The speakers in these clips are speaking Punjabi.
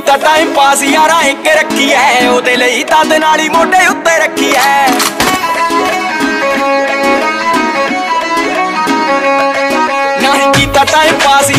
ਕੀਤਾ ਟਾਈਮ ਪਾਸ ਯਾਰਾ ਇੱਕ ਰੱਖੀ ਐ। ਉਹਦੇ ਲਈ ਤਦ ਨਾਲੀ ਮੋਢੇ ਉੱਤੇ ਰੱਖੀ ਐ। ਨਹੀਂ ਕੀਤਾ ਟਾਈਮ ਪਾਸ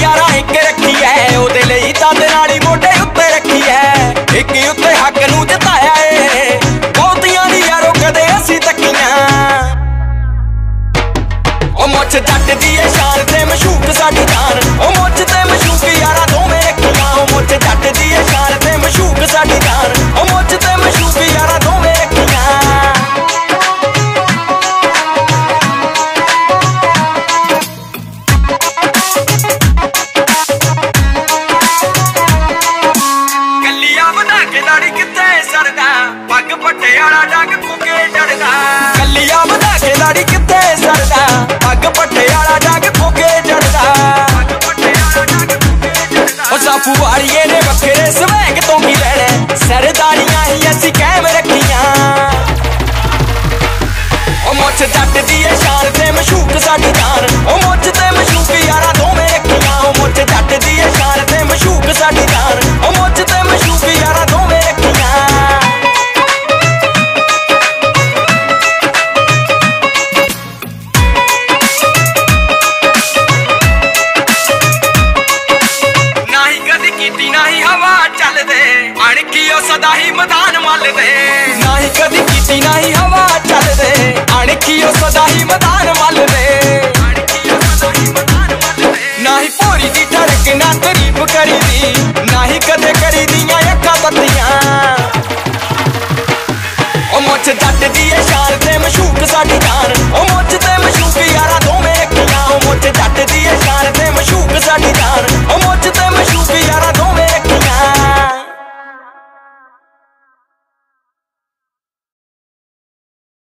ਕਿੱਥੇ ਸਰਦਾ ਪੱਗ ਪੱਟੇ ਵਾਲਾ ਡੰਗ ਫੁੱਕੇ ਚੜਦਾ ਕੱਲੀਆਂ ਵਧਾ ਕੇ ਦਾੜੀ ਕਿੱਥੇ ਸਰਦਾ? ਪੱਗ ਪੱਟੇ ਵਾਲਾ ਡੰਗ ਫੁੱਕੇ ਚੜਦਾ ਉਹ ਸਾਫੂ ਵਾਲੀਏ ਨੇ ਵੱਖਰੇ ਸਵੈਗ ਤੋਂ ਕੀ ਲੈਣਾ ਸਰਦਾਰੀਆਂ ਹੀ ਅਸੀਂ ਕਾਇਮ ਰੱਖੀਆਂ। ਉਹ ਮੁੱਛ ਜੱਟ ਦੀ ਏ ਸ਼ਾਨ ਤੇ ਮਸ਼ੂਕ ਸਾਡੀ ਜਾਨ। ਉਹ ਮੁੱਛ ਤੇ ਮਸ਼ੂਕ ਯਾਰਾ ਦੋਵੇਂ ਰੱਖੀਆਂ। ਉਹ ਮੁੱਛ ਜੱਟ ਦੀ ਏ ਸ਼ਾਨ ਤੇ ਮਸ਼ੂਕ ਸਾਡੀ ਮੈਦਾਨ ਮੱਲਦੇ ਨਹੀਂ ਕਦੀ ਕੀਤੀ ਨਹੀਂ ਹਵਾ ਚੱਲਦੇ। ਅਣਕੀ ਸਦਾ ਹੀ ਮੈਦਾਨ ਮੱਲਦੇ ਨਹੀਂ ਪੂਰੀ ਦੀ ਠੜਕ ਨਾ ਤਾਰੀਫ ਕਰੀਦੀ। ਨਹੀਂ ਕਦੇ ਕਰੀਦੀਆਂ ਅੱਖਾਂ ਬੱਤੀਆਂ ਉਹ ਮੁੱਛ ਜੱਟ ਦੀ ਏ ਸ਼ਾਨ ਤੇ ਸਾਡੀ ਜਾਨ ਉਹ ਮੁੱਛ ਜੱਟ ਦੀ ਏ ਸ਼ਾਨ ਤੇ ਮਸ਼ੂਕ ਸਾਡੀ ਜਾਨ।